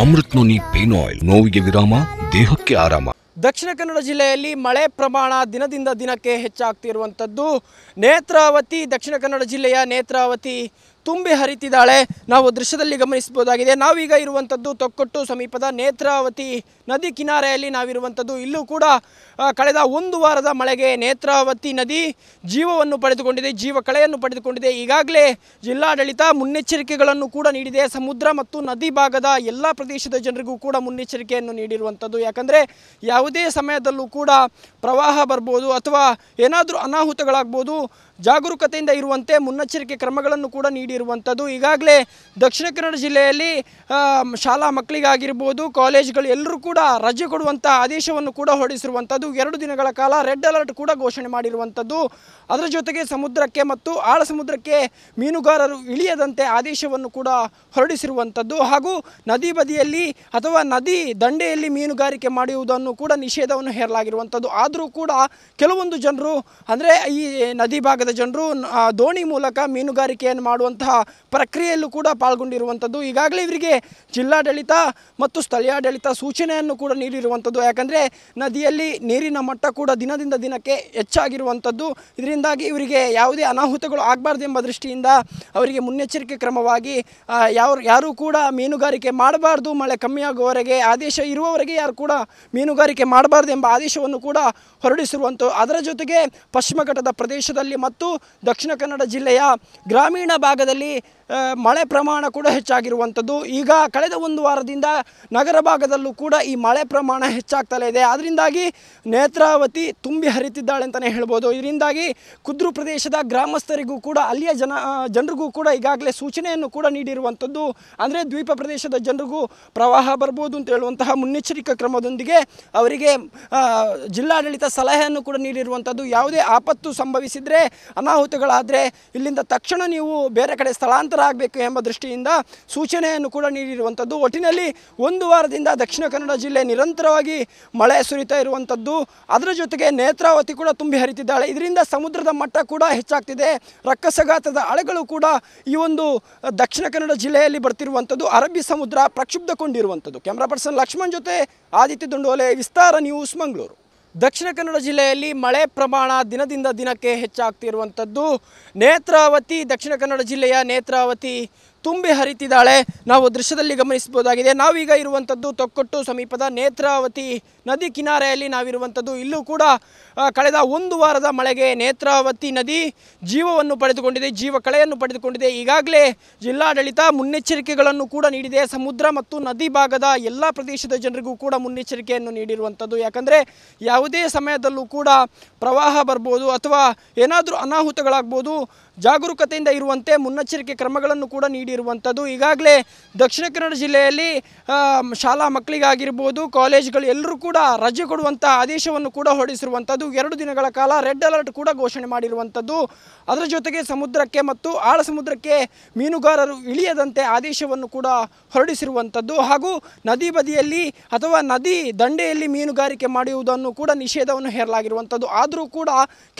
Amrit noni pain oil, ನೋವಿಗೆ ವಿರಾಮ, ದೇಹಕ್ಕೆ ಆರಾಮ. ದಕ್ಷಿಣ ಕನ್ನಡ ಜಿಲ್ಲೆಯಲ್ಲಿ ಮಳೆ ಪ್ರಮಾಣ ದಿನದಿಂದ ದಿನಕ್ಕೆ ಹೆಚ್ಚಾಗ್ತಿರುವಂಥದ್ದು. ನೇತ್ರಾವತಿ, ದಕ್ಷಿಣ ಕನ್ನಡ ಜಿಲ್ಲೆಯ ನೇತ್ರಾವತಿ ತುಂಬಿ ಹರಿತಿದ್ದಾಳೆ. ನಾವು ದೃಶ್ಯದಲ್ಲಿ ಗಮನಿಸಬಹುದಾಗಿದೆ. ನಾವೀಗ ಇರುವಂಥದ್ದು ತೊಕ್ಕೊಟ್ಟು ಸಮೀಪದ ನೇತ್ರಾವತಿ ನದಿ ಕಿನಾರೆಯಲ್ಲಿ ನಾವಿರುವಂಥದ್ದು. ಇಲ್ಲೂ ಕೂಡ ಕಳೆದ ಒಂದು ವಾರದ ಮಳೆಗೆ ನೇತ್ರಾವತಿ ನದಿ ಜೀವವನ್ನು ಪಡೆದುಕೊಂಡಿದೆ ಜೀವ ಕಳೆಯನ್ನು ಪಡೆದುಕೊಂಡಿದೆ. ಈಗಾಗಲೇ ಜಿಲ್ಲಾಡಳಿತ ಮುನ್ನೆಚ್ಚರಿಕೆಗಳನ್ನು ಕೂಡ ನೀಡಿದೆ. ಸಮುದ್ರ ಮತ್ತು ನದಿ ಭಾಗದ ಎಲ್ಲ ಪ್ರದೇಶದ ಜನರಿಗೂ ಕೂಡ ಮುನ್ನೆಚ್ಚರಿಕೆಯನ್ನು ನೀಡಿರುವಂಥದ್ದು. ಯಾಕಂದರೆ, ಯಾವುದೇ ಸಮಯದಲ್ಲೂ ಕೂಡ ಪ್ರವಾಹ ಬರ್ಬೋದು ಅಥವಾ ಏನಾದರೂ ಅನಾಹುತಗಳಾಗ್ಬೋದು, ಜಾಗರೂಕತೆಯಿಂದ ಇರುವಂತೆ ಮುನ್ನೆಚ್ಚರಿಕೆ ಕ್ರಮಗಳನ್ನು ಕೂಡ ನೀಡಿರುವಂಥದ್ದು. ಈಗಾಗಲೇ ದಕ್ಷಿಣ ಕನ್ನಡ ಜಿಲ್ಲೆಯಲ್ಲಿ ಶಾಲಾ ಮಕ್ಕಳಿಗಾಗಿರ್ಬೋದು, ಕಾಲೇಜ್ಗಳು ಎಲ್ಲರೂ ಕೂಡ ರಜೆ ಕೊಡುವಂಥ ಆದೇಶವನ್ನು ಕೂಡ ಹೊರಡಿಸಿರುವಂಥದ್ದು ಎರಡು ದಿನಗಳ ಕಾಲ ರೆಡ್ ಅಲರ್ಟ್ ಕೂಡ ಘೋಷಣೆ ಮಾಡಿರುವಂಥದ್ದು ಅದರ ಜೊತೆಗೆ ಸಮುದ್ರಕ್ಕೆ ಮತ್ತು ಆಳ ಸಮುದ್ರಕ್ಕೆ ಮೀನುಗಾರರು ಇಳಿಯದಂತೆ ಆದೇಶವನ್ನು ಕೂಡ ಹೊರಡಿಸಿರುವಂಥದ್ದು ಹಾಗೂ ನದಿ ಬದಿಯಲ್ಲಿ ಅಥವಾ ನದಿ ದಂಡೆಯಲ್ಲಿ ಮೀನುಗಾರಿಕೆ ಮಾಡುವುದನ್ನು ಕೂಡ ನಿಷೇಧವನ್ನು ಹೇರಲಾಗಿರುವಂಥದ್ದು ಆದರೂ ಕೂಡ ಕೆಲವೊಂದು ಜನರು, ಅಂದರೆ ಈ ನದಿ ಭಾಗದ ಜನರು ದೋಣಿ ಮೂಲಕ ಮೀನುಗಾರಿಕೆಯನ್ನು ಮಾಡುವಂತಹ ಪ್ರಕ್ರಿಯೆಯಲ್ಲೂ ಕೂಡ ಪಾಲ್ಗೊಂಡಿರುವಂಥದ್ದು ಈಗಾಗಲೇ ಇವರಿಗೆ ಜಿಲ್ಲಾಡಳಿತ ಮತ್ತು ಸ್ಥಳೀಯಾಡಳಿತ ಸೂಚನೆಯನ್ನು ಕೂಡ ನೀಡಿರುವಂಥದ್ದು ಯಾಕಂದರೆ ನದಿಯಲ್ಲಿ ನೀರಿನ ಮಟ್ಟ ಕೂಡ ದಿನದಿಂದ ದಿನಕ್ಕೆ ಹೆಚ್ಚಾಗಿರುವಂಥದ್ದು. ಇದರಿಂದಾಗಿ ಇವರಿಗೆ ಯಾವುದೇ ಅನಾಹುತಗಳು ಆಗಬಾರ್ದು ಎಂಬ ದೃಷ್ಟಿಯಿಂದ ಅವರಿಗೆ ಮುನ್ನೆಚ್ಚರಿಕೆ ಕ್ರಮವಾಗಿ ಯಾವ ಯಾರೂ ಕೂಡ ಮೀನುಗಾರಿಕೆ ಮಾಡಬಾರ್ದು, ಮಳೆ ಕಮ್ಮಿಯಾಗುವವರೆಗೆ ಆದೇಶ ಇರುವವರೆಗೆ ಯಾರು ಕೂಡ ಮೀನುಗಾರಿಕೆ ಮಾಡಬಾರ್ದು ಎಂಬ ಆದೇಶವನ್ನು ಕೂಡ ಹೊರಡಿಸಿರುವಂಥ ಅದರ ಜೊತೆಗೆ ಪಶ್ಚಿಮ ಘಟ್ಟದ ಪ್ರದೇಶದಲ್ಲಿ ಮತ್ತು ದಕ್ಷಿಣ ಕನ್ನಡ ಜಿಲ್ಲೆಯ ಗ್ರಾಮೀಣ ಭಾಗದಲ್ಲಿ ಮಳೆ ಪ್ರಮಾಣ ಕೂಡ ಹೆಚ್ಚಾಗಿರುವಂಥದ್ದು. ಈಗ ಕಳೆದ ಒಂದು ವಾರದಿಂದ ನಗರ ಭಾಗದಲ್ಲೂ ಕೂಡ ಈ ಮಳೆ ಪ್ರಮಾಣ ಹೆಚ್ಚಾಗ್ತಲೇ ಇದೆ. ಅದರಿಂದಾಗಿ ನೇತ್ರಾವತಿ ತುಂಬಿ ಹರಿತಿದ್ದಾಳೆ ಅಂತಲೇ ಹೇಳ್ಬೋದು. ಇದರಿಂದಾಗಿ ಕುದ್ರು ಪ್ರದೇಶದ ಗ್ರಾಮಸ್ಥರಿಗೂ ಕೂಡ, ಅಲ್ಲಿಯ ಜನ ಜನರಿಗೂ ಕೂಡ ಈಗಾಗಲೇ ಸೂಚನೆಯನ್ನು ಕೂಡ ನೀಡಿರುವಂಥದ್ದು. ಅಂದರೆ ದ್ವೀಪ ಪ್ರದೇಶದ ಜನರಿಗೂ ಪ್ರವಾಹ ಬರ್ಬೋದು ಅಂತ ಹೇಳುವಂತಹ ಮುನ್ನೆಚ್ಚರಿಕೆ ಕ್ರಮದೊಂದಿಗೆ ಅವರಿಗೆ ಜಿಲ್ಲಾಡಳಿತ ಸಲಹೆಯನ್ನು ಕೂಡ ನೀಡಿರುವಂಥದ್ದು. ಯಾವುದೇ ಆಪತ್ತು ಸಂಭವಿಸಿದರೆ, ಅನಾಹುತಗಳಾದರೆ, ಇಲ್ಲಿಂದ ತಕ್ಷಣ ನೀವು ಬೇರೆ ಕಡೆ ಸ್ಥಳಾಂತರ ಆಗಬೇಕು ಎಂಬ ದೃಷ್ಟಿಯಿಂದ ಸೂಚನೆಯನ್ನು ಕೂಡ ನೀಡಿರುವಂಥದ್ದು. ಒಟ್ಟಿನಲ್ಲಿ ಒಂದು ವಾರದಿಂದ ದಕ್ಷಿಣ ಕನ್ನಡ ಜಿಲ್ಲೆ ನಿರಂತರವಾಗಿ ಮಳೆ ಸುರಿತಾ ಇರುವಂಥದ್ದು. ಅದರ ಜೊತೆಗೆ ನೇತ್ರಾವತಿ ಕೂಡ ತುಂಬಿ ಹರಿತಿದ್ದಾಳೆ. ಇದರಿಂದ ಸಮುದ್ರದ ಮಟ್ಟ ಕೂಡ ಹೆಚ್ಚಾಗ್ತಿದೆ. ರಕ್ಕಸಘಾತದ ಅಲೆಗಳು ಕೂಡ ಈ ಒಂದು ದಕ್ಷಿಣ ಕನ್ನಡ ಜಿಲ್ಲೆಯಲ್ಲಿ ಬರ್ತಿರುವಂಥದ್ದು. ಅರಬ್ಬಿ ಸಮುದ್ರ ಪ್ರಕ್ಷುಬ್ಧಗೊಂಡಿರುವಂಥದ್ದು. ಕ್ಯಾಮ್ರಾ ಪರ್ಸನ್ ಲಕ್ಷ್ಮಣ್ ಜೊತೆ ಆದಿತ್ಯ ದುಂಡೋಲೆ, ವಿಸ್ತಾರ ನ್ಯೂಸ್ ಮಂಗಳೂರು. ದಕ್ಷಿಣ ಕನ್ನಡ ಜಿಲ್ಲೆಯಲ್ಲಿ ಮಳೆ ಪ್ರಮಾಣ ದಿನದಿಂದ ದಿನಕ್ಕೆ ಹೆಚ್ಚಾಗ್ತಿರುವಂಥದ್ದು. ನೇತ್ರಾವತಿ ದಕ್ಷಿಣ ಕನ್ನಡ ಜಿಲ್ಲೆಯ ನೇತ್ರಾವತಿ ತುಂಬಿ ಹರಿತಿದ್ದಾಳೆ. ನಾವು ದೃಶ್ಯದಲ್ಲಿ ಗಮನಿಸಬಹುದಾಗಿದೆ. ನಾವೀಗ ಇರುವಂಥದ್ದು ತೊಕ್ಕೊಟ್ಟು ಸಮೀಪದ ನೇತ್ರಾವತಿ ನದಿ ಕಿನಾರೆಯಲ್ಲಿ ನಾವಿರುವಂಥದ್ದು. ಇಲ್ಲೂ ಕೂಡ ಕಳೆದ ಒಂದು ವಾರದ ಮಳೆಗೆ ನೇತ್ರಾವತಿ ನದಿ ಜೀವವನ್ನು ಪಡೆದುಕೊಂಡಿದೆ ಜೀವ ಕಳೆಯನ್ನು ಪಡೆದುಕೊಂಡಿದೆ. ಈಗಾಗಲೇ ಜಿಲ್ಲಾಡಳಿತ ಮುನ್ನೆಚ್ಚರಿಕೆಗಳನ್ನು ಕೂಡ ನೀಡಿದೆ. ಸಮುದ್ರ ಮತ್ತು ನದಿ ಭಾಗದ ಎಲ್ಲ ಪ್ರದೇಶದ ಜನರಿಗೂ ಕೂಡ ಮುನ್ನೆಚ್ಚರಿಕೆಯನ್ನು ನೀಡಿರುವಂಥದ್ದು. ಯಾಕಂದರೆ, ಯಾವುದೇ ಸಮಯದಲ್ಲೂ ಕೂಡ ಪ್ರವಾಹ ಬರ್ಬೋದು ಅಥವಾ ಏನಾದರೂ ಅನಾಹುತಗಳಾಗ್ಬೋದು. ಜಾಗರೂಕತೆಯಿಂದ ಇರುವಂತೆ ಮುನ್ನೆಚ್ಚರಿಕೆ ಕ್ರಮಗಳನ್ನು ಕೂಡ ನೀಡಿರುವಂಥದ್ದು. ಈಗಾಗಲೇ ದಕ್ಷಿಣ ಕನ್ನಡ ಜಿಲ್ಲೆಯಲ್ಲಿ ಶಾಲಾ ಮಕ್ಕಳಿಗಾಗಿರ್ಬೋದು, ಕಾಲೇಜ್ಗಳು ಎಲ್ಲರೂ ಕೂಡ ರಜೆ ಕೊಡುವಂಥ ಆದೇಶವನ್ನು ಕೂಡ ಹೊರಡಿಸಿರುವಂಥದ್ದು. ಎರಡು ದಿನಗಳ ಕಾಲ ರೆಡ್ ಅಲರ್ಟ್ ಕೂಡ ಘೋಷಣೆ ಮಾಡಿರುವಂಥದ್ದು. ಅದರ ಜೊತೆಗೆ ಸಮುದ್ರಕ್ಕೆ ಮತ್ತು ಆಳ ಸಮುದ್ರಕ್ಕೆ ಮೀನುಗಾರರು ಇಳಿಯದಂತೆ ಆದೇಶವನ್ನು ಕೂಡ ಹೊರಡಿಸಿರುವಂಥದ್ದು. ಹಾಗೂ ನದಿ ಬದಿಯಲ್ಲಿ ಅಥವಾ ನದಿ ದಂಡೆಯಲ್ಲಿ ಮೀನುಗಾರಿಕೆ ಮಾಡುವುದನ್ನು ಕೂಡ ನಿಷೇಧವನ್ನು ಹೇರಲಾಗಿರುವಂಥದ್ದು. ಆದರೂ ಕೂಡ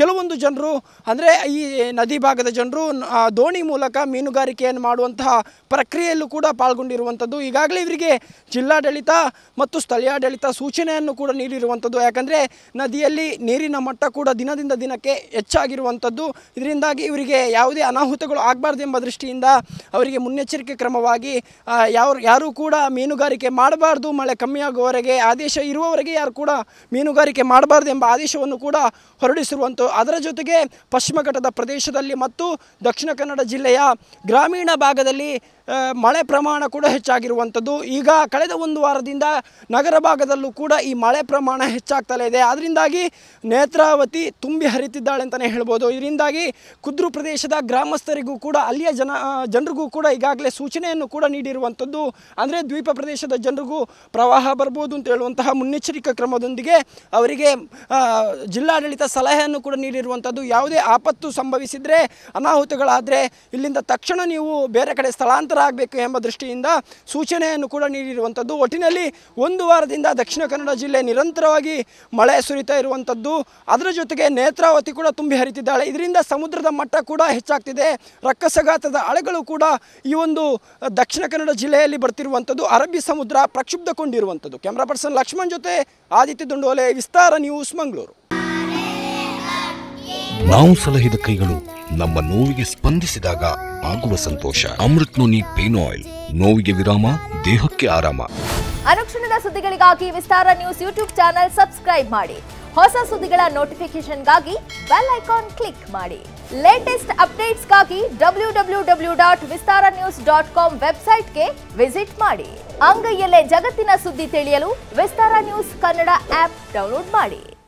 ಕೆಲವೊಂದು ಜನರು, ಅಂದರೆ ಈ ನದಿ ಭಾಗದ ಜನರು ಆ, ದೋಣಿ ಮೂಲಕ ಮೀನುಗಾರಿಕೆಯನ್ನು ಮಾಡುವಂತಹ ಪ್ರಕ್ರಿಯೆಯಲ್ಲೂ ಕೂಡ ಪಾಲ್ಗೊಂಡಿರುವಂಥದ್ದು. ಈಗಾಗಲೇ ಇವರಿಗೆ ಜಿಲ್ಲಾಡಳಿತ ಮತ್ತು ಸ್ಥಳೀಯಾಡಳಿತ ಸೂಚನೆಯನ್ನು ಕೂಡ ನೀಡಿರುವಂಥದ್ದು. ಯಾಕಂದರೆ ನದಿಯಲ್ಲಿ ನೀರಿನ ಮಟ್ಟ ಕೂಡ ದಿನದಿಂದ ದಿನಕ್ಕೆ ಹೆಚ್ಚಾಗಿರುವಂಥದ್ದು. ಇದರಿಂದಾಗಿ ಇವರಿಗೆ ಯಾವುದೇ ಅನಾಹುತಗಳು ಆಗಬಾರ್ದು ಎಂಬ ದೃಷ್ಟಿಯಿಂದ ಅವರಿಗೆ ಮುನ್ನೆಚ್ಚರಿಕೆ ಕ್ರಮವಾಗಿ ಯಾವ ಯಾರೂ ಕೂಡ ಮೀನುಗಾರಿಕೆ ಮಾಡಬಾರ್ದು ಮಳೆ ಕಮ್ಮಿಯಾಗುವವರೆಗೆ ಆದೇಶ ಇರುವವರೆಗೆ ಯಾರು ಕೂಡ ಮೀನುಗಾರಿಕೆ ಮಾಡಬಾರ್ದು ಎಂಬ ಆದೇಶವನ್ನು ಕೂಡ ಹೊರಡಿಸಿರುವಂಥ ಅದರ ಜೊತೆಗೆ ಪಶ್ಚಿಮ ಘಟ್ಟದ ಪ್ರದೇಶದಲ್ಲಿ ಮತ್ತು ದಕ್ಷಿಣ ಕನ್ನಡ ಜಿಲ್ಲೆಯ ಗ್ರಾಮೀಣ ಭಾಗದಲ್ಲಿ ಮಳೆ ಪ್ರಮಾಣ ಕೂಡ ಹೆಚ್ಚಾಗಿರುವಂಥದ್ದು. ಈಗ ಕಳೆದ ಒಂದು ವಾರದಿಂದ ನಗರ ಭಾಗದಲ್ಲೂ ಕೂಡ ಈ ಮಳೆ ಪ್ರಮಾಣ ಹೆಚ್ಚಾಗ್ತಲೇ ಇದೆ. ಅದರಿಂದಾಗಿ ನೇತ್ರಾವತಿ ತುಂಬಿ ಹರಿತಿದ್ದಾಳೆ ಅಂತಲೇ ಹೇಳ್ಬೋದು. ಇದರಿಂದಾಗಿ ಕುದ್ರು ಪ್ರದೇಶದ ಗ್ರಾಮಸ್ಥರಿಗೂ ಕೂಡ, ಅಲ್ಲಿಯ ಜನ ಜನರಿಗೂ ಕೂಡ ಈಗಾಗಲೇ ಸೂಚನೆಯನ್ನು ಕೂಡ ನೀಡಿರುವಂಥದ್ದು. ಅಂದರೆ ದ್ವೀಪ ಪ್ರದೇಶದ ಜನರಿಗೂ ಪ್ರವಾಹ ಬರ್ಬೋದು ಅಂತ ಹೇಳುವಂತಹ ಮುನ್ನೆಚ್ಚರಿಕಾ ಕ್ರಮದೊಂದಿಗೆ ಅವರಿಗೆ ಜಿಲ್ಲಾಡಳಿತ ಸಲಹೆಯನ್ನು ಕೂಡ ನೀಡಿರುವಂಥದ್ದು. ಯಾವುದೇ ಆಪತ್ತು ಸಂಭವಿಸಿದರೆ ಅನಾಹುತಗಳಾದರೆ ಇಲ್ಲಿಂದ ತಕ್ಷಣ ನೀವು ಬೇರೆ ಕಡೆ ಸ್ಥಳಾಂತರ ಆಗಬೇಕು ಎಂಬ ದೃಷ್ಟಿಯಿಂದ ಸೂಚನೆಯನ್ನು ಕೂಡ ನೀಡಿರುವಂಥದ್ದು. ಒಟ್ಟಿನಲ್ಲಿ ಒಂದು ವಾರದಿಂದ ದಕ್ಷಿಣ ಕನ್ನಡ ಜಿಲ್ಲೆ ನಿರಂತರವಾಗಿ ಮಳೆ ಸುರಿತಾ ಇರುವಂಥದ್ದು. ಅದರ ಜೊತೆಗೆ ನೇತ್ರಾವತಿ ಕೂಡ ತುಂಬಿ ಹರಿತಿದ್ದಾಳೆ. ಇದರಿಂದ ಸಮುದ್ರದ ಮಟ್ಟ ಕೂಡ ಹೆಚ್ಚಾಗ್ತಿದೆ. ರಕ್ಕಸಘಾತದ ಅಲೆಗಳು ಕೂಡ ಈ ಒಂದು ದಕ್ಷಿಣ ಕನ್ನಡ ಜಿಲ್ಲೆಯಲ್ಲಿ ಬರ್ತಿರುವಂಥದ್ದು. ಅರಬ್ಬಿ ಸಮುದ್ರ ಪ್ರಕ್ಷುಬ್ಧಗೊಂಡಿರುವಂಥದ್ದು. ಕ್ಯಾಮ್ರಾ ಪರ್ಸನ್ ಲಕ್ಷ್ಮಣ್ ಜೊತೆ ಆದಿತ್ಯ ದುಂಡೋಲೆ, ವಿಸ್ತಾರ ನ್ಯೂಸ್ ಮಂಗಳೂರು. ನಾವು ಸಲಹಿದ ಕೈಗಳು ನಮ್ಮ ನೋವಿಗೆ ಸ್ಪಂದಿಸಿದಾಗ ಆಗುವ ಸಂತೋಷ. ಅಮೃತ್ ನೋನಿ ಪೇನ್ ಆಯಿಲ್, ನೋವಿಗೆ ವಿರಾಮ, ದೇಹಕ್ಕೆ ಆರಾಮ. ಅನುಕ್ಷಣದ ಸುದ್ದಿಗಳಿಗಾಗಿ Vistara news YouTube channel subscribe ಮಾಡಿ. ಹೊಸ ಸುದ್ದಿಗಳ ನೋಟಿಫಿಕೇಶನ್ಗಾಗಿ ಬೆಲ್ ಐಕಾನ್ ಕ್ಲಿಕ್ ಮಾಡಿ. Latest ಅಪ್ಡೇಟ್ಸ್ಗಾಗಿ W W W dot Vistara news dot com ವೆಬ್ಸೈಟ್ಗೆ ವಿಸಿಟ್ ಮಾಡಿ. ಅಂಗೈಯಲ್ಲೇ ಜಗತ್ತಿನ ಸುದ್ದಿ ತಿಳಿಯಲು Vistara news Kannada app download ಮಾಡಿ.